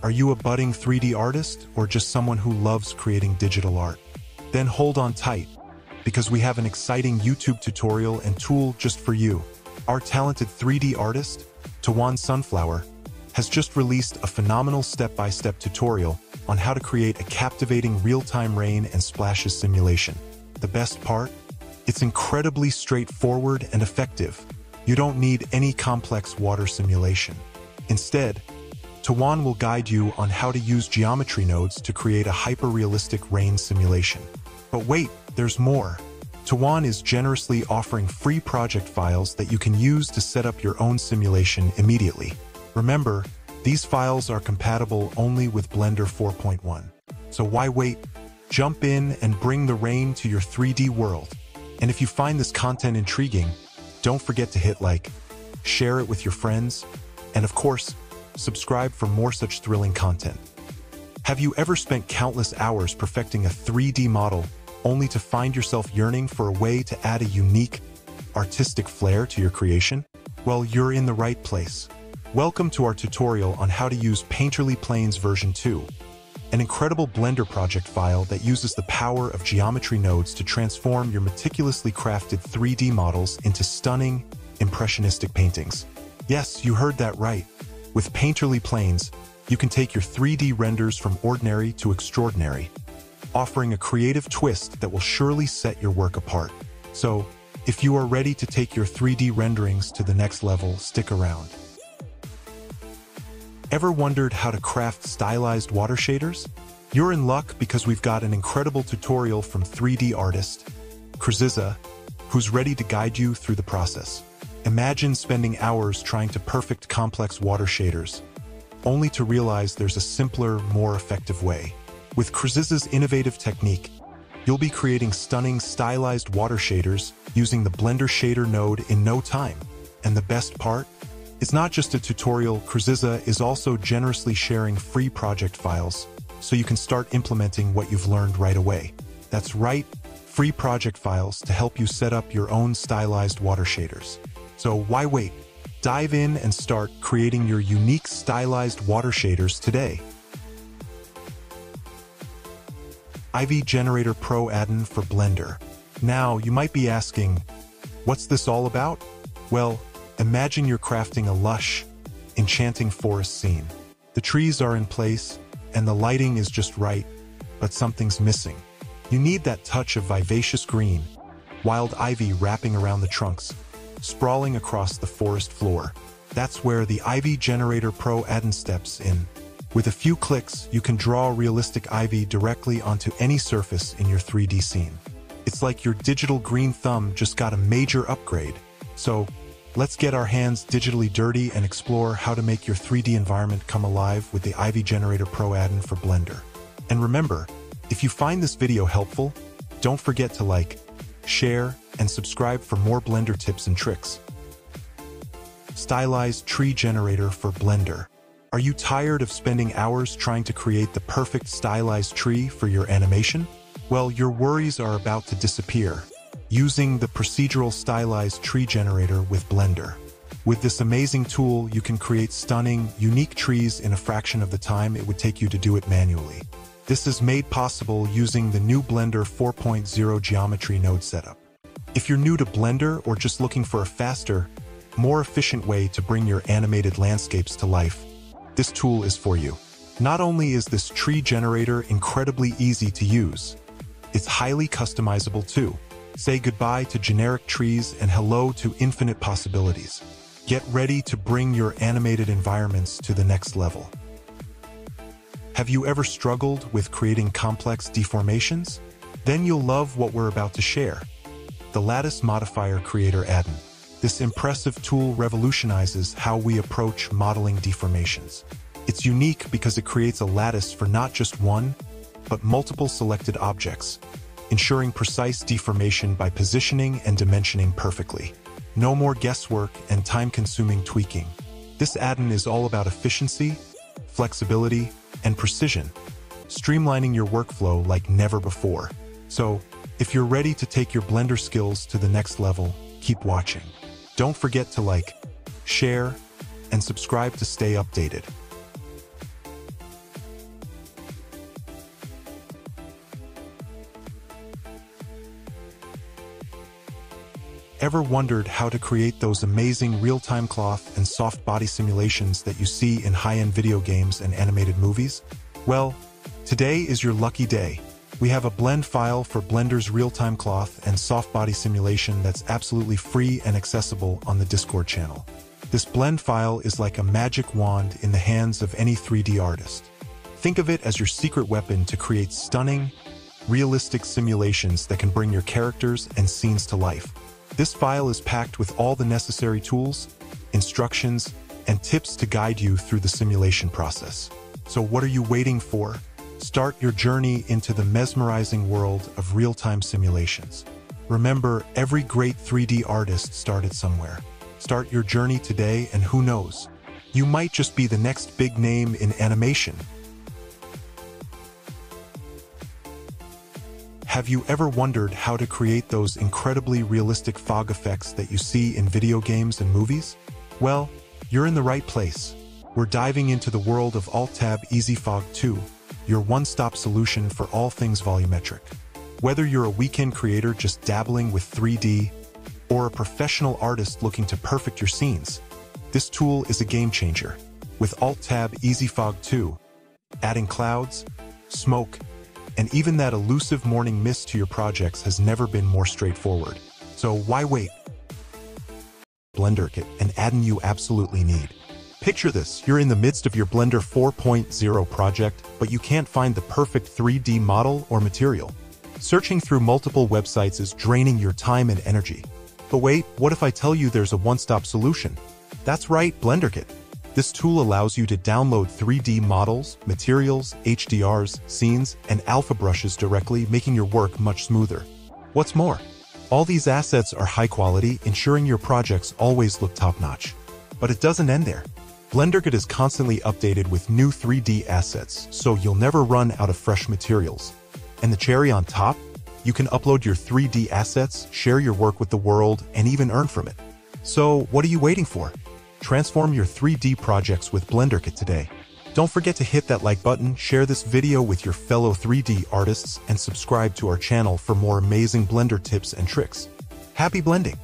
Are you a budding 3D artist or just someone who loves creating digital art? Then hold on tight, because we have an exciting YouTube tutorial and tool just for you. Our talented 3D artist, Tawan Sunflower, has just released a phenomenal step-by-step -step tutorial on how to create a captivating real-time rain and splashes simulation. The best part? It's incredibly straightforward and effective. You don't need any complex water simulation. Instead, Tawan will guide you on how to use geometry nodes to create a hyper-realistic rain simulation. But wait, there's more. Tawan is generously offering free project files that you can use to set up your own simulation immediately. Remember, these files are compatible only with Blender 4.1. So why wait? Jump in and bring the rain to your 3D world. And if you find this content intriguing, don't forget to hit like, share it with your friends, and of course, subscribe for more such thrilling content. Have you ever spent countless hours perfecting a 3D model only to find yourself yearning for a way to add a unique, artistic flair to your creation? Well, you're in the right place. Welcome to our tutorial on how to use Painterly Planes version 2, an incredible Blender project file that uses the power of geometry nodes to transform your meticulously crafted 3D models into stunning, impressionistic paintings. Yes, you heard that right. With Painterly Planes, you can take your 3D renders from ordinary to extraordinary, offering a creative twist that will surely set your work apart. So, if you are ready to take your 3D renderings to the next level, stick around. Ever wondered how to craft stylized water shaders? You're in luck because we've got an incredible tutorial from 3D artist, Krziza, who's ready to guide you through the process. Imagine spending hours trying to perfect complex water shaders, only to realize there's a simpler, more effective way. With Krziza's innovative technique, you'll be creating stunning, stylized water shaders using the Blender Shader node in no time. And the best part? It's not just a tutorial, Krziza is also generously sharing free project files, so you can start implementing what you've learned right away. That's right, free project files to help you set up your own stylized water shaders. So why wait? Dive in and start creating your unique stylized water shaders today. Ivy Generator Pro add-in for Blender. Now, you might be asking, what's this all about? Well, imagine you're crafting a lush, enchanting forest scene. The trees are in place, and the lighting is just right, but something's missing. You need that touch of vivacious green, wild ivy wrapping around the trunks, sprawling across the forest floor. That's where the Ivy Generator Pro add-in steps in. With a few clicks, you can draw realistic ivy directly onto any surface in your 3D scene. It's like your digital green thumb just got a major upgrade. So, let's get our hands digitally dirty and explore how to make your 3D environment come alive with the Ivy Generator Pro add-in for Blender. And remember, if you find this video helpful, don't forget to like, share, and subscribe for more Blender tips and tricks. Stylized Tree Generator for Blender. Are you tired of spending hours trying to create the perfect stylized tree for your animation? Well, your worries are about to disappear using the procedural stylized tree generator with Blender. With this amazing tool, you can create stunning, unique trees in a fraction of the time it would take you to do it manually. This is made possible using the new Blender 4.0 geometry node setup. If you're new to Blender or just looking for a faster, more efficient way to bring your animated landscapes to life, this tool is for you. Not only is this tree generator incredibly easy to use, it's highly customizable too. Say goodbye to generic trees and hello to infinite possibilities. Get ready to bring your animated environments to the next level. Have you ever struggled with creating complex deformations? Then you'll love what we're about to share. The Lattice Modifier Creator add-in. This impressive tool revolutionizes how we approach modeling deformations. It's unique because it creates a lattice for not just one, but multiple selected objects, ensuring precise deformation by positioning and dimensioning perfectly. No more guesswork and time-consuming tweaking. This add-in is all about efficiency, flexibility, and precision, streamlining your workflow like never before. So, if you're ready to take your Blender skills to the next level, keep watching. Don't forget to like, share, and subscribe to stay updated. Ever wondered how to create those amazing real-time cloth and soft body simulations that you see in high-end video games and animated movies? Well, today is your lucky day we have a blend file for Blender's real-time cloth and soft body simulation that's absolutely free and accessible on the Discord channel. This blend file is like a magic wand in the hands of any 3D artist. Think of it as your secret weapon to create stunning, realistic simulations that can bring your characters and scenes to life. This file is packed with all the necessary tools, instructions, and tips to guide you through the simulation process. So what are you waiting for? Start your journey into the mesmerizing world of real-time simulations. Remember, every great 3D artist started somewhere. Start your journey today and who knows, you might just be the next big name in animation. Have you ever wondered how to create those incredibly realistic fog effects that you see in video games and movies? Well, you're in the right place. We're diving into the world of Alt-Tab EasyFog 2, your one-stop solution for all things volumetric. Whether you're a weekend creator just dabbling with 3D, or a professional artist looking to perfect your scenes, this tool is a game changer. With Alt-Tab EasyFog 2, adding clouds, smoke, and even that elusive morning mist to your projects has never been more straightforward. So why wait? Blender Kit, an add-in you absolutely need. Picture this, you're in the midst of your Blender 4.0 project, but you can't find the perfect 3D model or material. Searching through multiple websites is draining your time and energy. But wait, what if I tell you there's a one-stop solution? That's right, BlenderKit. This tool allows you to download 3D models, materials, HDRs, scenes, and alpha brushes directly, making your work much smoother. What's more, all these assets are high quality, ensuring your projects always look top-notch. But it doesn't end there. BlenderKit is constantly updated with new 3D assets, so you'll never run out of fresh materials. And the cherry on top? You can upload your 3D assets, share your work with the world, and even earn from it. So, what are you waiting for? Transform your 3D projects with BlenderKit today. Don't forget to hit that like button, share this video with your fellow 3D artists, and subscribe to our channel for more amazing Blender tips and tricks. Happy blending!